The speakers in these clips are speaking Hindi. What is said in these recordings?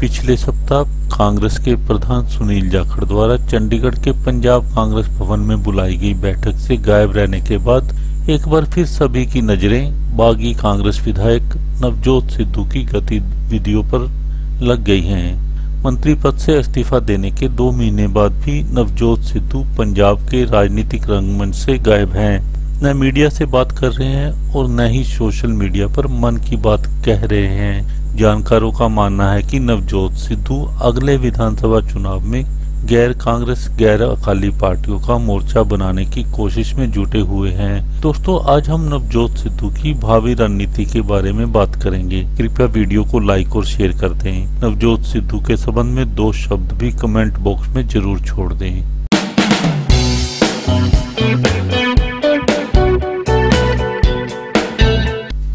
पिछले सप्ताह कांग्रेस के प्रधान सुनील जाखड़ द्वारा चंडीगढ़ के पंजाब कांग्रेस भवन में बुलाई गई बैठक से गायब रहने के बाद एक बार फिर सभी की नज़रें बागी कांग्रेस विधायक नवजोत सिद्धू की गतिविधियों पर लग गई हैं। मंत्री पद से इस्तीफा देने के दो महीने बाद भी नवजोत सिद्धू पंजाब के राजनीतिक रंगमंच से गायब हैं। न मीडिया से बात कर रहे हैं और न ही सोशल मीडिया पर मन की बात कह रहे हैं। जानकारों का मानना है कि नवजोत सिद्धू अगले विधानसभा चुनाव में गैर कांग्रेस, गैर अकाली पार्टियों का मोर्चा बनाने की कोशिश में जुटे हुए हैं। दोस्तों, आज हम नवजोत सिद्धू की भावी रणनीति के बारे में बात करेंगे। कृपया वीडियो को लाइक और शेयर कर दें। नवजोत सिद्धू के संबंध में दो शब्द भी कमेंट बॉक्स में ज़रूर छोड़ दें।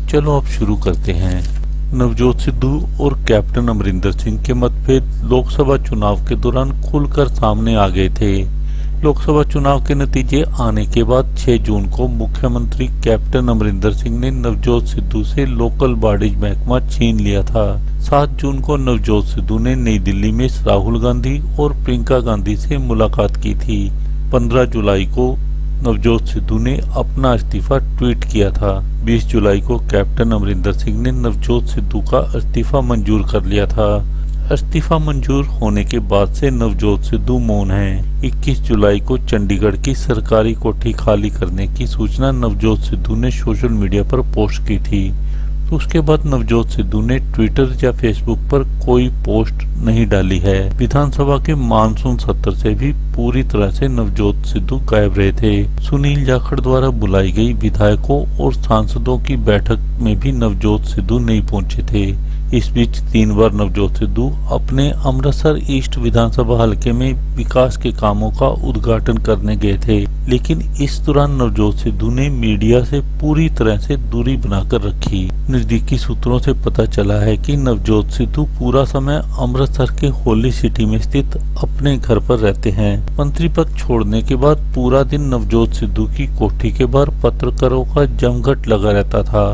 चलो अब शुरू करते हैं। नवजोत सिद्धू और कैप्टन अमरिंदर सिंह के मतभेद लोकसभा चुनाव के दौरान खुलकर सामने आ गए थे। लोकसभा चुनाव के नतीजे आने के बाद 6 जून को मुख्यमंत्री कैप्टन अमरिंदर सिंह ने नवजोत सिद्धू से लोकल बॉडीज महकमा छीन लिया था। 7 जून को नवजोत सिद्धू ने नई दिल्ली में राहुल गांधी और प्रियंका गांधी से मुलाकात की थी। 15 जुलाई को नवजोत सिद्धू ने अपना इस्तीफा ट्वीट किया था। 20 जुलाई को कैप्टन अमरिंदर सिंह ने नवजोत सिद्धू का इस्तीफा मंजूर कर लिया था। इस्तीफा मंजूर होने के बाद से नवजोत सिद्धू मौन हैं। 21 जुलाई को चंडीगढ़ की सरकारी कोठी खाली करने की सूचना नवजोत सिद्धू ने सोशल मीडिया पर पोस्ट की थी। तो उसके बाद नवजोत सिद्धू ने ट्विटर या फेसबुक पर कोई पोस्ट नहीं डाली है। विधानसभा के मानसून सत्र से भी पूरी तरह से नवजोत सिद्धू गायब रहे थे। सुनील जाखड़ द्वारा बुलाई गई विधायकों और सांसदों की बैठक में भी नवजोत सिद्धू नहीं पहुँचे थे। इस बीच तीन बार नवजोत सिद्धू अपने अमृतसर ईस्ट विधानसभा हलके में विकास के कामों का उद्घाटन करने गए थे, लेकिन इस दौरान नवजोत सिद्धू ने मीडिया से पूरी तरह से दूरी बनाकर रखी। नजदीकी सूत्रों से पता चला है कि नवजोत सिद्धू पूरा समय अमृतसर के होली सिटी में स्थित अपने घर पर रहते हैं। मंत्री पद छोड़ने के बाद पूरा दिन नवजोत सिद्धू की कोठी के बाहर पत्रकारों का जमघट लगा रहता था,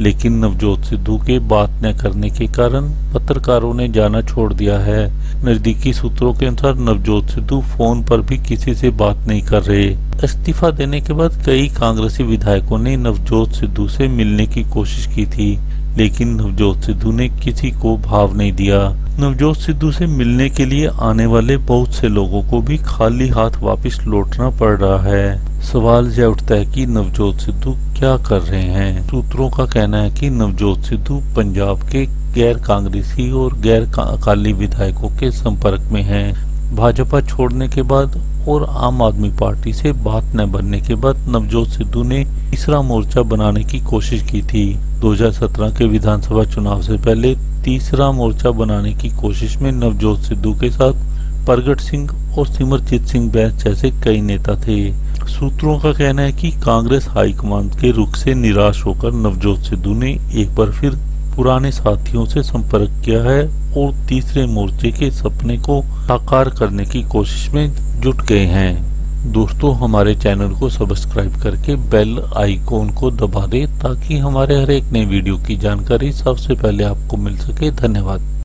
लेकिन नवजोत सिद्धू के बात न करने के कारण पत्रकारों ने जाना छोड़ दिया है। नजदीकी सूत्रों के अनुसार नवजोत सिद्धू फ़ोन पर भी किसी से बात नहीं कर रहे। इस्तीफा देने के बाद कई कांग्रेसी विधायकों ने नवजोत सिद्धू से मिलने की कोशिश की थी, लेकिन नवजोत सिद्धू ने किसी को भाव नहीं दिया। नवजोत सिद्धू से मिलने के लिए आने वाले बहुत से लोगों को भी खाली हाथ वापस लौटना पड़ रहा है। सवाल यह उठता है कि नवजोत सिद्धू क्या कर रहे हैं। सूत्रों का कहना है कि नवजोत सिद्धू पंजाब के गैर कांग्रेसी और गैर अकाली विधायकों के संपर्क में हैं। भाजपा छोड़ने के बाद और आम आदमी पार्टी से बात न बनने के बाद नवजोत सिद्धू ने तीसरा मोर्चा बनाने की कोशिश की थी। 2017 के विधानसभा चुनाव से पहले तीसरा मोर्चा बनाने की कोशिश में नवजोत सिद्धू के साथ प्रगट सिंह और सिमरजीत सिंह बैस जैसे कई नेता थे। सूत्रों का कहना है कि कांग्रेस हाईकमान के रुख से निराश होकर नवजोत सिद्धू ने एक बार फिर पुराने साथियों से संपर्क किया है और तीसरे मोर्चे के सपने को साकार करने की कोशिश में जुट गए हैं। दोस्तों, हमारे चैनल को सब्सक्राइब करके बेल आइकॉन को दबा दें ताकि हमारे हर एक नए वीडियो की जानकारी सबसे पहले आपको मिल सके। धन्यवाद।